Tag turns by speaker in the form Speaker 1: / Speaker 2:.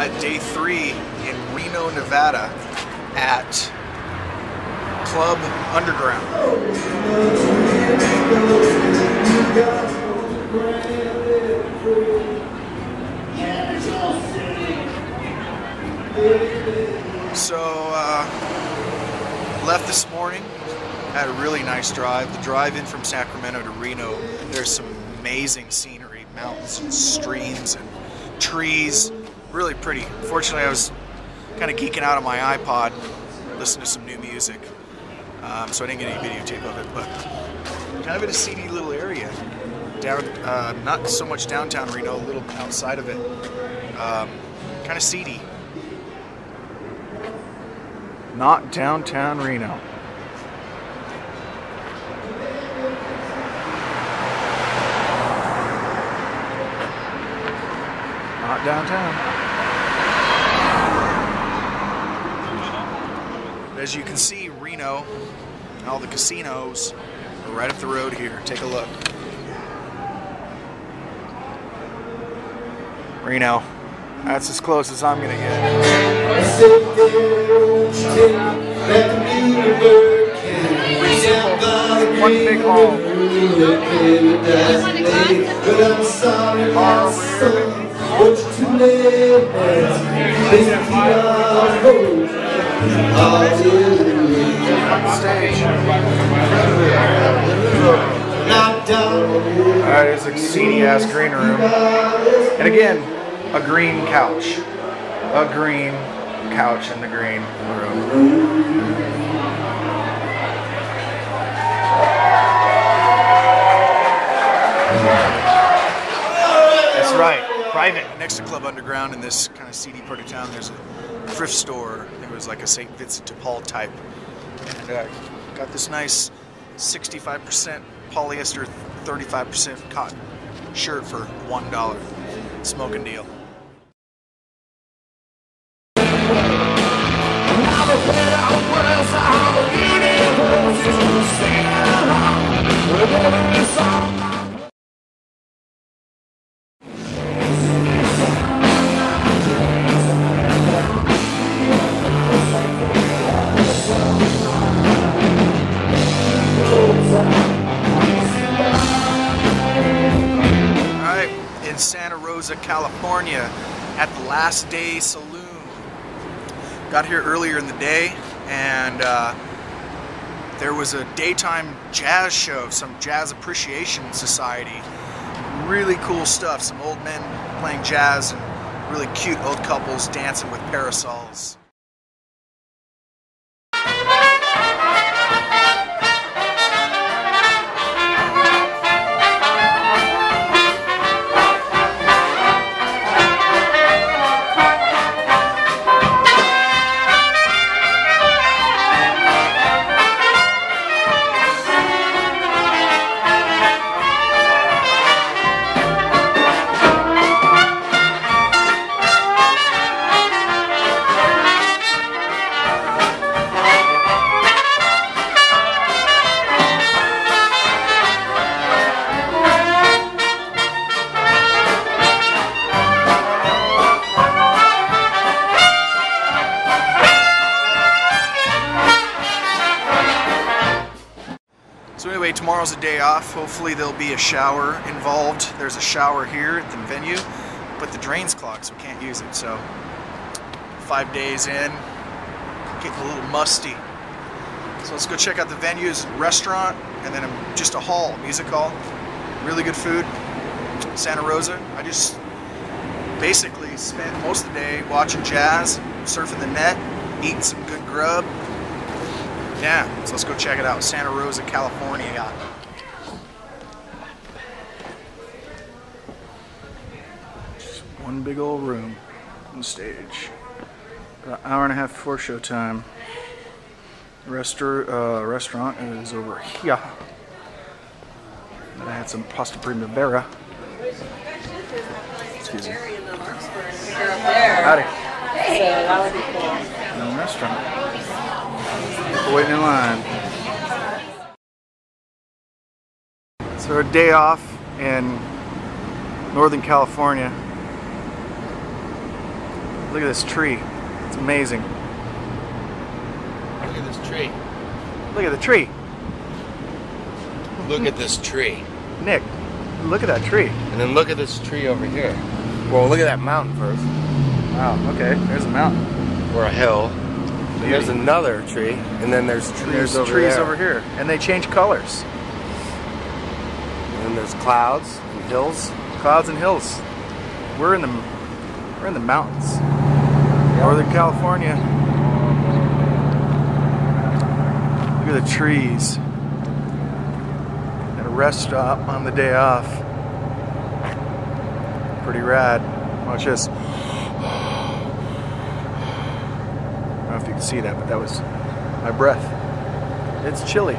Speaker 1: at day three in Reno, Nevada at Club Underground. So, uh, left this morning, had a really nice drive. The drive in from Sacramento to Reno, there's some amazing scenery, mountains and streams and trees. Really pretty. Fortunately, I was kind of geeking out on my iPod, listening to some new music. Um, so I didn't get any videotape of it, but kind of in a seedy little area. Down, uh, not so much downtown Reno, a little outside of it. Um, kind of seedy. Not downtown Reno. Not downtown. As you can see, Reno, and all the casinos are right up the road here. Take a look. Reno. That's as close as I'm gonna get. One big home. Stage. Alright, it's a seedy ass green room. And again, a green couch. A green couch in the green room. Private. Next to Club Underground in this kind of seedy part of town, there's a thrift store. It was like a St. Vincent de Paul type. And uh, got this nice 65% polyester, 35% cotton shirt for $1. Smoking deal. In Santa Rosa, California, at the Last Day Saloon. Got here earlier in the day, and uh, there was a daytime jazz show, some Jazz Appreciation Society. Really cool stuff. Some old men playing jazz and really cute old couples dancing with parasols. Anyway, tomorrow's a day off. Hopefully there'll be a shower involved. There's a shower here at the venue, but the drain's clogged, so we can't use it. So five days in, getting a little musty. So let's go check out the venue's restaurant and then just a hall, music hall. Really good food. Santa Rosa. I just basically spent most of the day watching jazz, surfing the net, eating some good grub. Yeah, so let's go check it out. Santa Rosa, California. Just one big old room on stage. About an hour and a half before showtime. Restaur- uh, restaurant is over here. And I had some pasta primavera. Excuse me. Howdy. No restaurant. People waiting in line. So our day off in Northern California. Look at this tree. It's amazing.
Speaker 2: Look at this tree.
Speaker 1: Look at the tree.
Speaker 2: Look at this tree.
Speaker 1: Nick, look at that tree.
Speaker 2: And then look at this tree over here. Well, look at that mountain first.
Speaker 1: Wow, okay, there's a mountain.
Speaker 2: Or a hill. There's another tree. And then there's trees
Speaker 1: There's
Speaker 2: over
Speaker 1: trees over here. And they change colors.
Speaker 2: And there's clouds and hills.
Speaker 1: Clouds and hills. We're in the we're in the mountains. Northern California. Look at the trees. At a rest stop on the day off. Pretty rad. Watch this. I don't know if you can see that, but that was my breath. It's chilly.